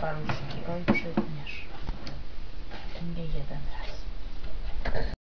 paluszki olbrzymierz. Nie jeden raz.